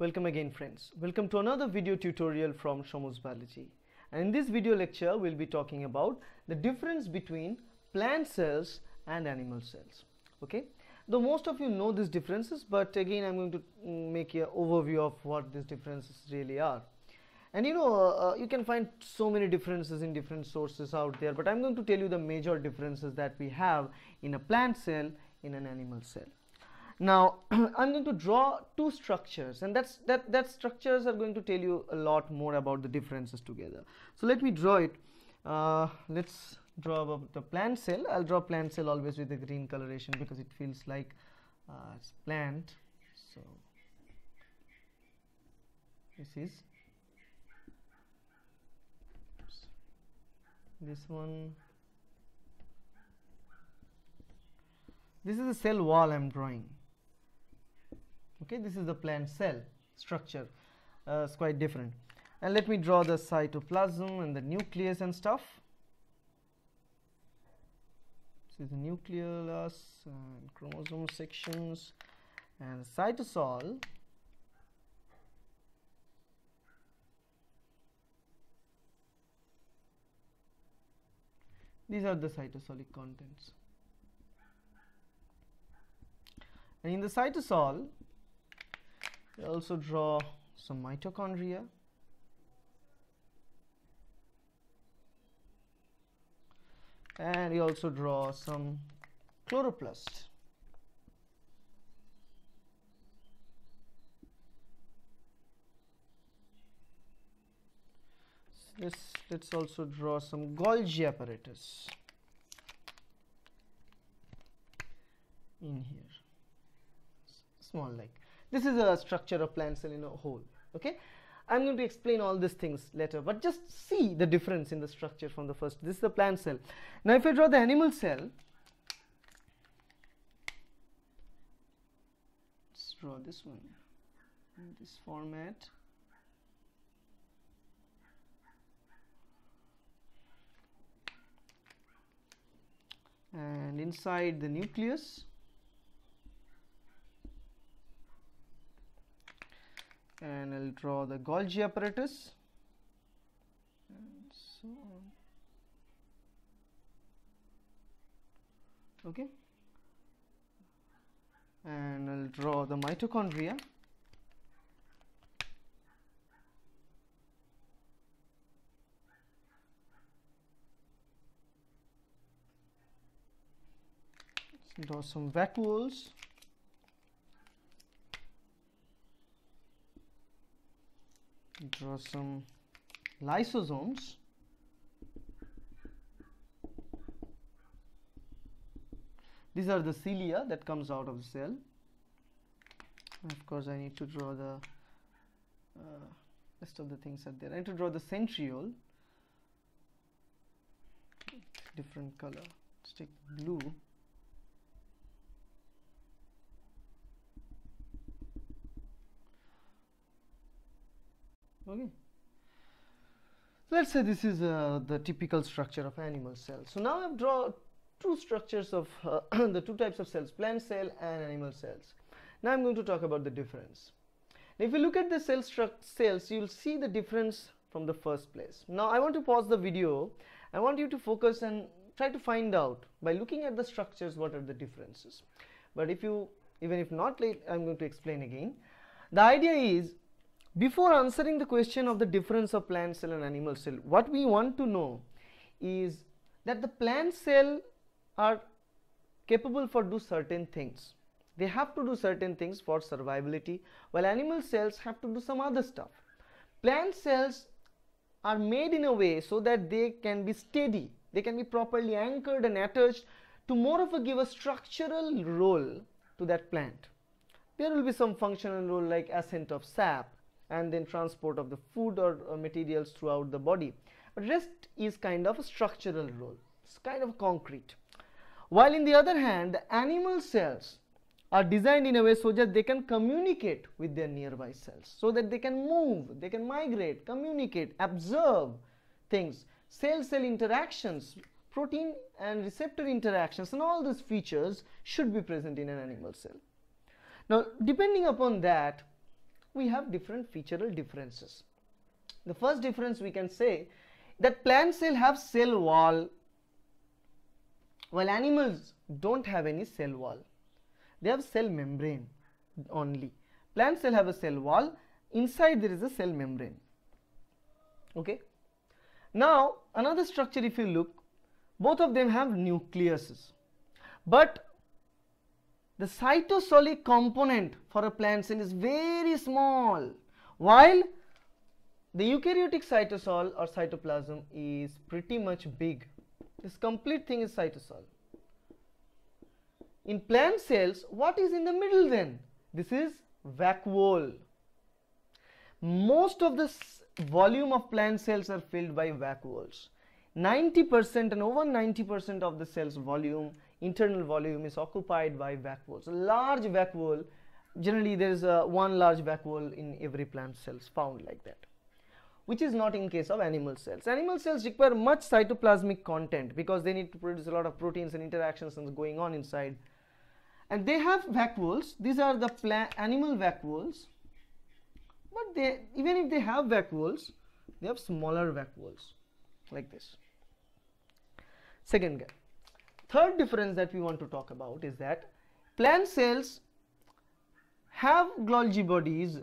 Welcome again friends. Welcome to another video tutorial from Shomu's Biology. And in this video lecture we'll be talking about the difference between plant cells and animal cells. Okay. Though most of you know these differences but again I'm going to mm, make an overview of what these differences really are. And you know uh, uh, you can find so many differences in different sources out there but I'm going to tell you the major differences that we have in a plant cell in an animal cell. Now I'm going to draw two structures and that's that that structures are going to tell you a lot more about the differences together. So let me draw it. Uh, let's draw the plant cell. I'll draw plant cell always with the green coloration because it feels like uh, it's plant. So this is this one this is the cell wall I'm drawing okay this is the plant cell structure. Uh, it's quite different. And let me draw the cytoplasm and the nucleus and stuff. This is the nucleus and chromosome sections. And cytosol these are the cytosolic contents. And in the cytosol also draw some mitochondria. And we also draw some chloroplast. Let's let's also draw some Golgi apparatus in here. Small like this is a structure of plant cell in a whole okay? I'm going to explain all these things later but just see the difference in the structure from the first. This is the plant cell. Now if i draw the animal cell let's draw this one in this format. And inside the nucleus and I'll draw the Golgi apparatus. And so on. Okay. And I'll draw the mitochondria. Draw some vacuoles draw some lysosomes. These are the cilia that comes out of the cell. Of course I need to draw the uh, rest of the things are there. I need to draw the centriole. Different color. Take blue okay. Let's say this is uh, the typical structure of animal cell so now i've drawn two structures of uh, the two types of cells plant cell and animal cells. Now i'm going to talk about the difference. Now, if you look at the cell cells you'll see the difference from the first place. Now i want to pause the video. I want you to focus and try to find out by looking at the structures what are the differences. But if you even if not late i'm going to explain again. The idea is before answering the question of the difference of plant cell and animal cell, what we want to know is that the plant cell are capable for do certain things. They have to do certain things for survivability while animal cells have to do some other stuff. Plant cells are made in a way so that they can be steady, they can be properly anchored and attached to more of a give a structural role to that plant. There will be some functional role like ascent of sap, and then transport of the food or, or materials throughout the body. But rest is kind of a structural role. It's kind of concrete. While in the other hand, the animal cells are designed in a way so that they can communicate with their nearby cells, so that they can move, they can migrate, communicate, observe things, cell-cell interactions, protein and receptor interactions and all these features should be present in an animal cell. Now, depending upon that, we have different featural differences. The first difference we can say that plant cell have cell wall while animals don't have any cell wall. They have cell membrane only. Plant cell have a cell wall, inside there is a cell membrane. Okay. Now another structure if you look, both of them have nucleuses. But the cytosolic component for a plant cell is very small while the eukaryotic cytosol or cytoplasm is pretty much big. This complete thing is cytosol. In plant cells, what is in the middle then? This is vacuole. Most of the volume of plant cells are filled by vacuoles. 90% and over 90% of the cell's volume internal volume is occupied by vacuoles. A large vacuole, generally there is a one large vacuole in every plant cells found like that which is not in case of animal cells. Animal cells require much cytoplasmic content because they need to produce a lot of proteins and interactions and going on inside. And they have vacuoles. These are the animal vacuoles. But they, even if they have vacuoles, they have smaller vacuoles like this. Second guy. Third difference that we want to talk about is that plant cells have Golgi bodies,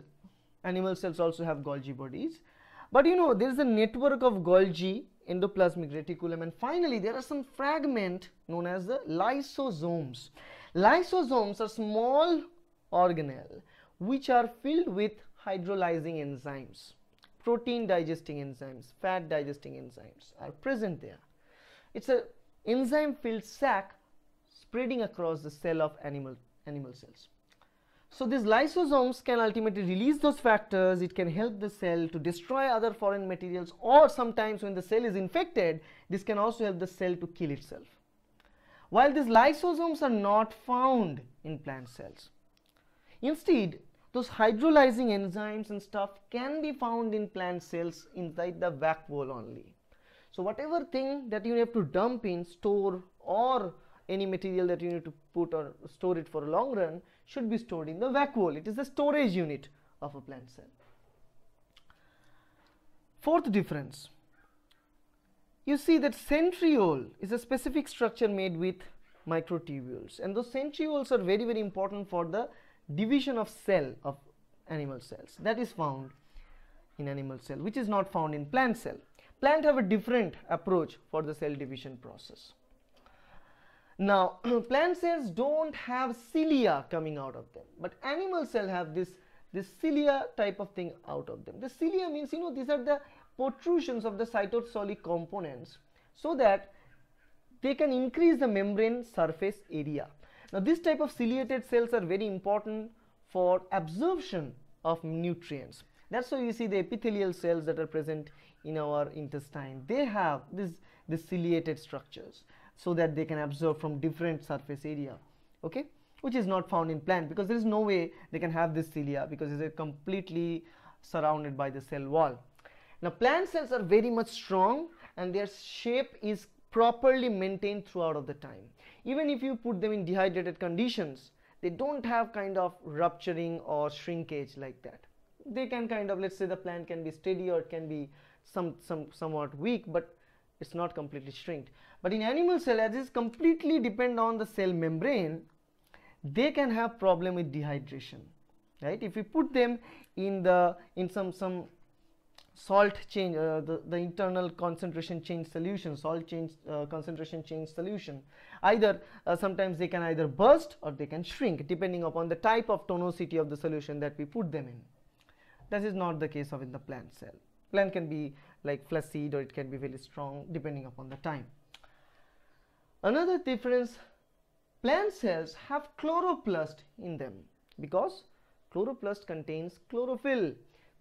animal cells also have Golgi bodies, but you know there is a network of Golgi endoplasmic reticulum and finally there are some fragment known as the lysosomes. Lysosomes are small organelle which are filled with hydrolyzing enzymes, protein digesting enzymes, fat digesting enzymes are present there. It's a enzyme filled sac spreading across the cell of animal, animal cells. So these lysosomes can ultimately release those factors, it can help the cell to destroy other foreign materials or sometimes when the cell is infected, this can also help the cell to kill itself. While these lysosomes are not found in plant cells. Instead, those hydrolyzing enzymes and stuff can be found in plant cells inside the vacuole only. So whatever thing that you have to dump in, store or any material that you need to put or store it for a long run should be stored in the vacuole. It is the storage unit of a plant cell. Fourth difference. You see that centriole is a specific structure made with microtubules and those centrioles are very very important for the division of cell of animal cells that is found in animal cell which is not found in plant cell. Plant have a different approach for the cell division process. Now, plant cells don't have cilia coming out of them, but animal cell have this, this cilia type of thing out of them. The cilia means, you know, these are the protrusions of the cytosolic components so that they can increase the membrane surface area. Now, this type of ciliated cells are very important for absorption of nutrients. That's why you see the epithelial cells that are present in our intestine they have this this ciliated structures so that they can absorb from different surface area okay? Which is not found in plant because there is no way they can have this cilia because it is completely surrounded by the cell wall. Now plant cells are very much strong and their shape is properly maintained throughout of the time. Even if you put them in dehydrated conditions they don't have kind of rupturing or shrinkage like that. They can kind of let's say the plant can be steady or it can be some, some somewhat weak but it's not completely shrinked but in animal cell as is completely depend on the cell membrane they can have problem with dehydration right? If we put them in the in some some salt change uh, the, the internal concentration change solution salt change uh, concentration change solution either uh, sometimes they can either burst or they can shrink depending upon the type of tonicity of the solution that we put them in. That is not the case of in the plant cell plant can be like flaccid or it can be very strong depending upon the time. Another difference plant cells have chloroplast in them because chloroplast contains chlorophyll.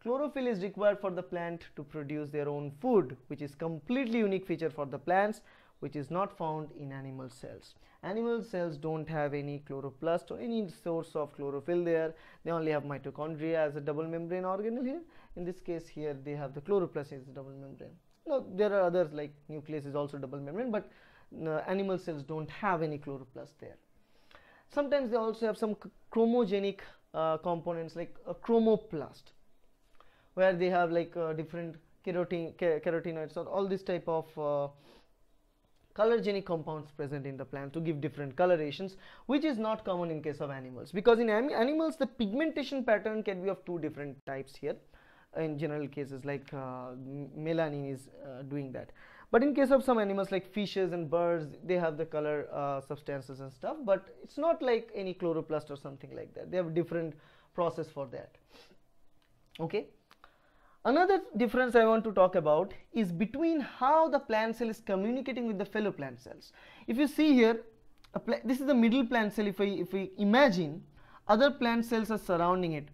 Chlorophyll is required for the plant to produce their own food which is completely unique feature for the plants which is not found in animal cells. Animal cells don't have any chloroplast or any source of chlorophyll there. They only have mitochondria as a double membrane organelle here. In this case here they have the chloroplast as double membrane. Now there are others like nucleus is also double membrane but uh, animal cells don't have any chloroplast there. Sometimes they also have some chromogenic uh, components like a chromoplast where they have like uh, different keratin carotenoids or all this type of uh, colorogenic compounds present in the plant to give different colorations which is not common in case of animals because in animals the pigmentation pattern can be of two different types here in general cases like uh, melanin is uh, doing that. But in case of some animals like fishes and birds they have the color uh, substances and stuff but it's not like any chloroplast or something like that. They have different process for that. Okay? Another difference I want to talk about is between how the plant cell is communicating with the fellow plant cells. If you see here, this is the middle plant cell. If, I, if we imagine other plant cells are surrounding it,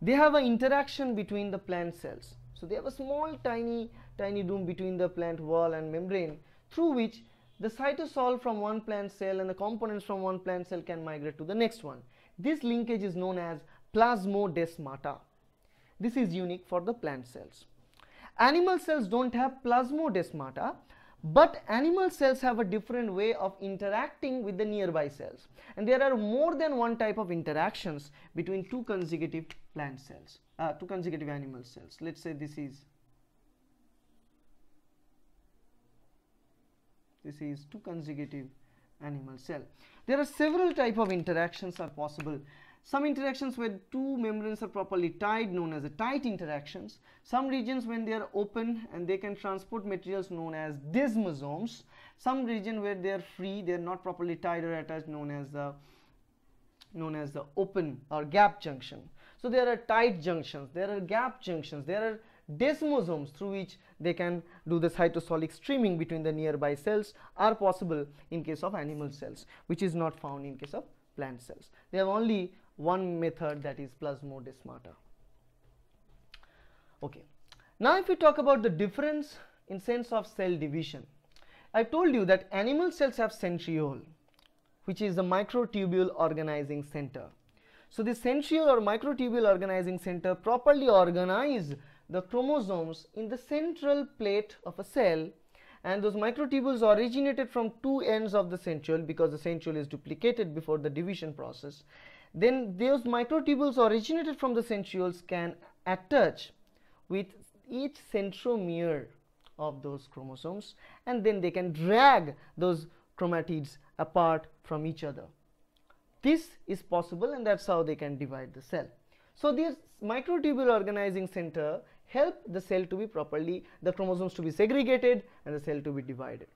they have an interaction between the plant cells. So they have a small tiny tiny room between the plant wall and membrane through which the cytosol from one plant cell and the components from one plant cell can migrate to the next one. This linkage is known as plasmodesmata. This is unique for the plant cells. Animal cells don't have plasmodesmata, but animal cells have a different way of interacting with the nearby cells. And there are more than one type of interactions between two consecutive plant cells, uh, two consecutive animal cells. Let's say this is this is two consecutive animal cell. There are several type of interactions are possible some interactions where two membranes are properly tied known as tight interactions. Some regions when they are open and they can transport materials known as desmosomes. Some region where they are free, they are not properly tied or attached known as the known as the open or gap junction. So there are tight junctions, there are gap junctions, there are desmosomes through which they can do the cytosolic streaming between the nearby cells are possible in case of animal cells which is not found in case of plant cells. They have only one method that is plasmodesmata. Okay. Now if we talk about the difference in sense of cell division, I told you that animal cells have centriole which is the microtubule organizing center. So the centriole or microtubule organizing center properly organize the chromosomes in the central plate of a cell and those microtubules originated from two ends of the centriole because the centriole is duplicated before the division process then those microtubules originated from the centrioles can attach with each centromere of those chromosomes and then they can drag those chromatids apart from each other. This is possible and that's how they can divide the cell. So this microtubule organizing center help the cell to be properly, the chromosomes to be segregated and the cell to be divided.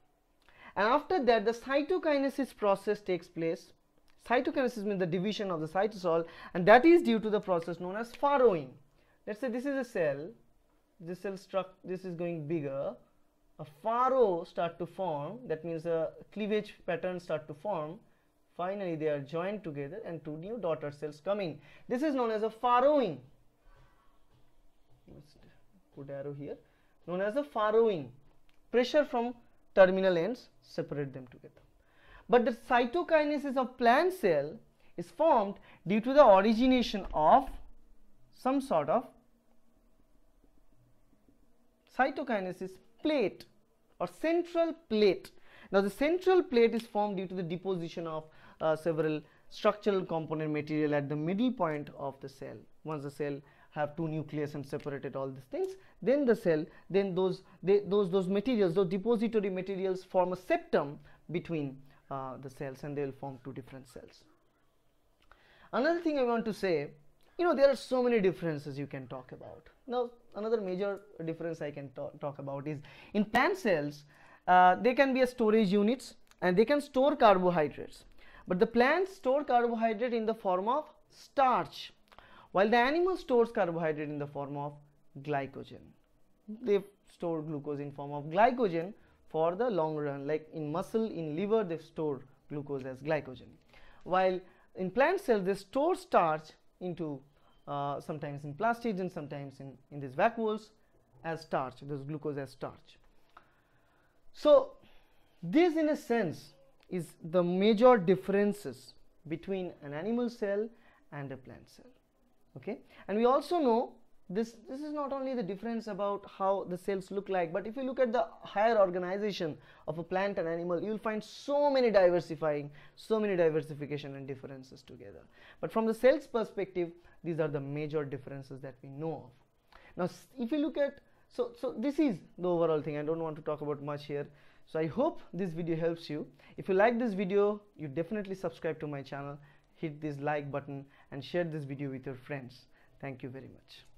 And after that the cytokinesis process takes place Cytokinesis means the division of the cytosol and that is due to the process known as furrowing. Let's say this is a cell, this cell struck, this is going bigger, a furrow start to form, that means a cleavage pattern start to form. Finally, they are joined together and two new daughter cells come in. This is known as a furrowing. Let's put arrow here. Known as a furrowing. Pressure from terminal ends separate them together. But the cytokinesis of plant cell is formed due to the origination of some sort of cytokinesis plate or central plate. Now the central plate is formed due to the deposition of several structural component material at the middle point of the cell. Once the cell have two nucleus and separated all these things, then the cell, then those they, those those materials, those depository materials form a septum between uh, the cells and they will form two different cells. Another thing I want to say, you know, there are so many differences you can talk about. Now, another major difference I can talk about is in plant cells, uh, they can be a storage units and they can store carbohydrates. But the plants store carbohydrate in the form of starch, while the animal stores carbohydrate in the form of glycogen. They store glucose in form of glycogen for the long run. Like in muscle in liver they store glucose as glycogen. While in plant cells they store starch into uh, sometimes in plastids and sometimes in, in these vacuoles as starch this glucose as starch. So this in a sense is the major differences between an animal cell and a plant cell okay? And we also know this this is not only the difference about how the cells look like but if you look at the higher organization of a plant and animal you'll find so many diversifying so many diversification and differences together. But from the cells perspective these are the major differences that we know of. Now if you look at so so this is the overall thing. I don't want to talk about much here so i hope this video helps you. If you like this video you definitely subscribe to my channel hit this like button and share this video with your friends. Thank you very much